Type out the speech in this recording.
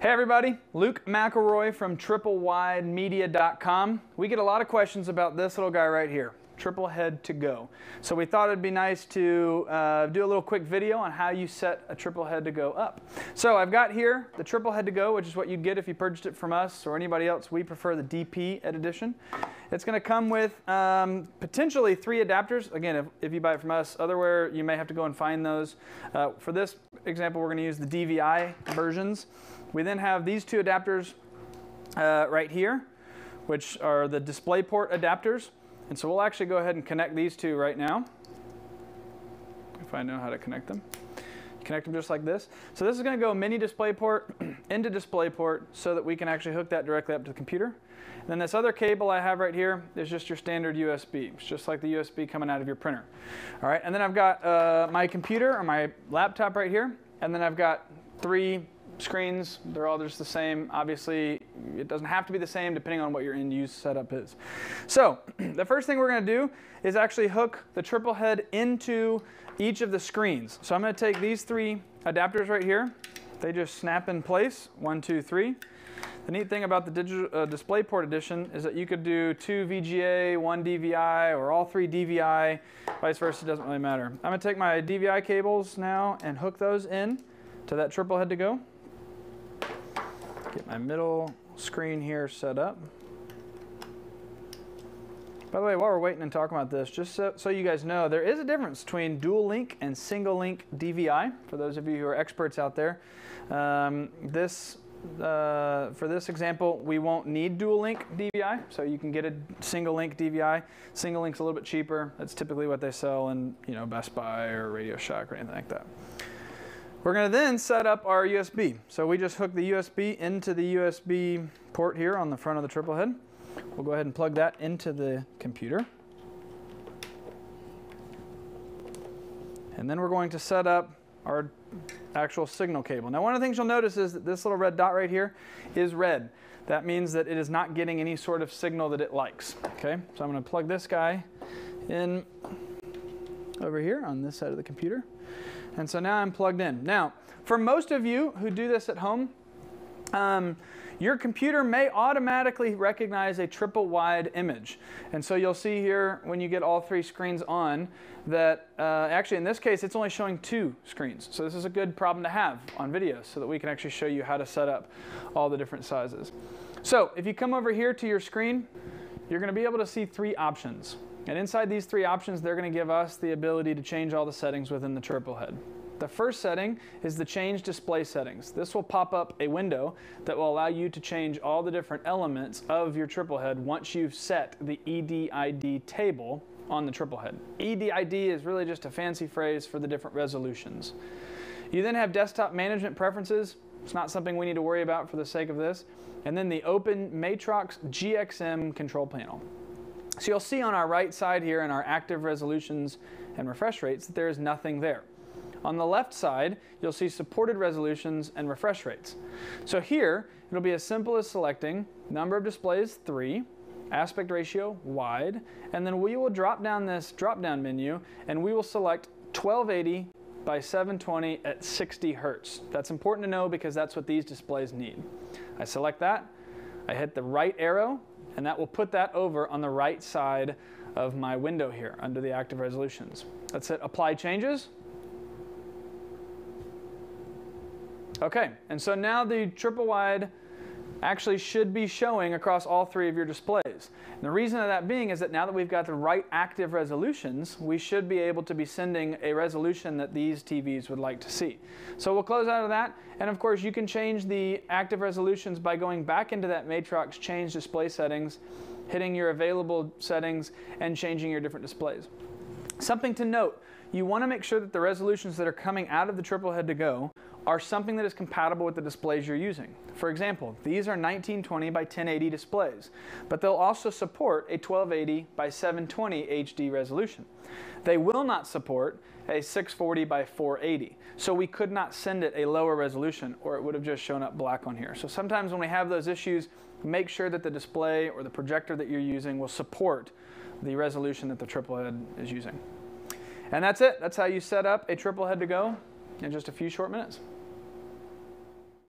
Hey everybody, Luke McElroy from TripleWideMedia.com. We get a lot of questions about this little guy right here, Triple Head to Go. So we thought it'd be nice to uh, do a little quick video on how you set a triple head to go up. So I've got here the triple head to go, which is what you'd get if you purchased it from us or anybody else. We prefer the DP Ed edition. It's going to come with um, potentially three adapters. Again, if, if, you buy it from us, otherwhere you may have to go and find those. Uh, for this example, we're going to use the DVI versions. We then have these two adapters uh, right here, which are the DisplayPort adapters. And so we'll actually go ahead and connect these two right now, if I know how to connect them. Connect them just like this. So this is going to go mini DisplayPort into DisplayPort so that we can actually hook that directly up to the computer. And then this other cable I have right here is just your standard USB. It's just like the USB coming out of your printer. All right, and then I've got uh, my computer or my laptop right here. And then I've got three screens. They're all just the same. Obviously, it doesn't have to be the same depending on what your end use setup is. So the first thing we're going to do is actually hook the triple head into each of the screens. So I'm going to take these three adapters right here. They just snap in place, one, two, three. The neat thing about the digital uh, DisplayPort edition is that you could do two VGA, one DVI, or all three DVI, vice versa, it doesn't really matter. I'm gonna take my DVI cables now and hook those in to that triple head to go. Get my middle screen here set up. By the way, while we're waiting and talking about this, just so, so, you guys know, there is a difference between dual link and single link DVI, for those of you who are experts out there. Um, this, uh, for this example, we won't need dual link DVI, so you can get a single link DVI. Single link's a little bit cheaper. That's typically what they sell in you know, Best Buy or Radio Shack or anything like that. We're going to then set up our USB. So we just hook the USB into the USB port here on the front of the triple head. We'll go ahead and plug that into the computer. And then we're going to set up our actual signal cable. Now one of the things you'll notice is that this little red dot right here is red. That means that it is not getting any sort of signal that it likes. Okay, so I'm going to plug this guy in over here on this side of the computer. And so now I'm plugged in. Now, for most of you who do this at home, um, your computer may automatically recognize a triple wide image. And so you'll see here when you get all three screens on that uh, actually in this case it's only showing two screens. So this is a good problem to have on video so that we can actually show you how to set up all the different sizes. So if you come over here to your screen, you're going to be able to see three options. And inside these three options, they're going to give us the ability to change all the settings within the triple head. The first setting is the change display settings. This will pop up a window that will allow you to change all the different elements of your triple head once you've set the EDID table on the triple head. EDID is really just a fancy phrase for the different resolutions. You then have desktop management preferences. It's not something we need to worry about for the sake of this. And then the Open Matrox GXM control panel. So you'll see on our right side here in our active resolutions and refresh rates that there is nothing there. On the left side, you'll see supported resolutions and refresh rates. So here, it'll be as simple as selecting number of displays 3, aspect ratio wide, and then we will drop down this drop down menu and we will select 1280 by 720 at 60 hertz. That's important to know because that's what these displays need. I select that, I hit the right arrow, and that will put that over on the right side of my window here under the active resolutions. That's it, apply changes. Okay, and so now the triple wide actually should be showing across all three of your displays. And the reason of that being is that now that we've got the right active resolutions, we should be able to be sending a resolution that these TVs would like to see. So we'll close out of that, and of course you can change the active resolutions by going back into that Matrox change display settings, hitting your available settings, and changing your different displays. Something to note, you want to make sure that the resolutions that are coming out of the triple head to go are something that is compatible with the displays you're using. For example, these are 1920 by 1080 displays, but they'll also support a 1280 by 720 HD resolution. They will not support a 640 by 480, so we could not send it a lower resolution or it would have just shown up black on here. So sometimes when we have those issues, make sure that the display or the projector that you're using will support the resolution that the triple head is using. And that's it. That's how you set up a triple head to go in just a few short minutes.